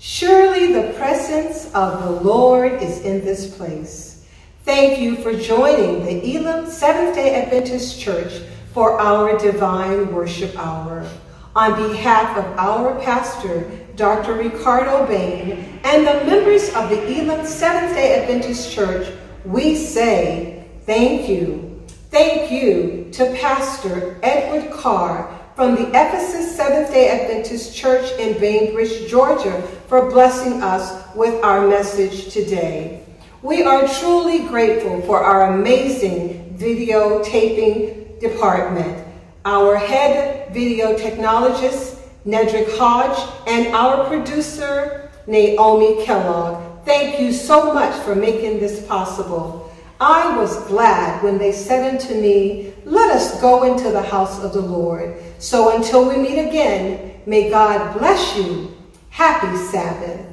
Surely the presence of the Lord is in this place. Thank you for joining the Elim Seventh-day Adventist Church for our Divine Worship Hour. On behalf of our pastor, Dr. Ricardo Bain, and the members of the Elim Seventh-day Adventist Church, we say thank you. Thank you to Pastor Edward Carr from the Ephesus Seventh-day Adventist Church in Bainbridge, Georgia, for blessing us with our message today. We are truly grateful for our amazing video taping department, our head video technologist, Nedrick Hodge, and our producer, Naomi Kellogg. Thank you so much for making this possible. I was glad when they said unto me, Let us go into the house of the Lord. So until we meet again, may God bless you. Happy Sabbath.